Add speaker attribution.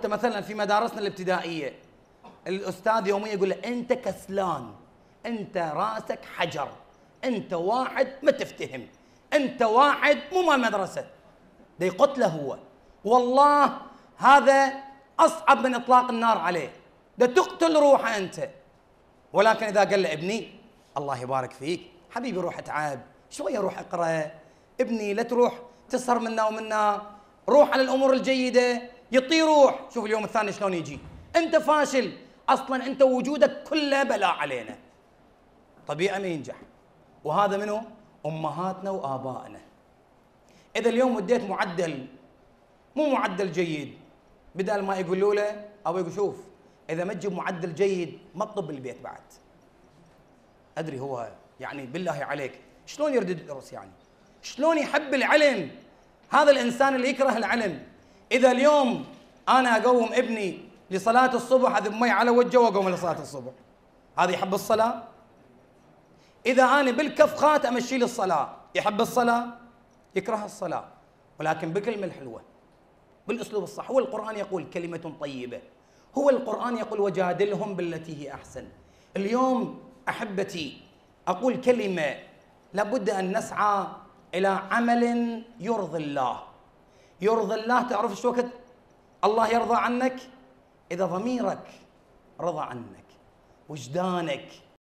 Speaker 1: انت مثلا في مدارسنا الابتدائية الأستاذ يوميا يقول له أنت كسلان أنت رأسك حجر أنت واحد ما تفتهم أنت واحد مو مال مدرسة. ده يقتله هو. والله هذا أصعب من إطلاق النار عليه. ده تقتل روحه أنت. ولكن إذا قال له ابني الله يبارك فيك حبيبي روح اتعب شوية روح اقرأ ابني لا تروح تسهر منا ومنا روح على الأمور الجيدة يطي روح. شوف اليوم الثاني شلون يجي. انت فاشل. أصلا انت وجودك كله بلاء علينا. طبيعي ما ينجح وهذا منو؟ أمهاتنا وآبائنا. إذا اليوم وديت معدل مو معدل جيد. بدل ما يقولوا له أو يقول شوف إذا ما تجيب معدل جيد ما تطب البيت بعد. أدري هو يعني بالله عليك. شلون يرد يدرس يعني؟ شلون يحب العلم؟ هذا الإنسان اللي يكره العلم. إذا اليوم أنا أقوم ابني لصلاة الصبح اذب مي على وجهه وأقوم لصلاة الصبح. هذا يحب الصلاة؟ إذا أنا بالكف خات أمشي للصلاه يحب الصلاة؟ يكره الصلاة. ولكن بكلمة الحلوة بالأسلوب الصح. هو القرآن يقول كلمة طيبة. هو القرآن يقول وجادلهم بالتي هي أحسن. اليوم أحبتي أقول كلمة لابد أن نسعى إلى عمل يرضي الله. يرضي الله تعرف شو وقت الله يرضى عنك؟ إذا ضميرك رضى عنك وجدانك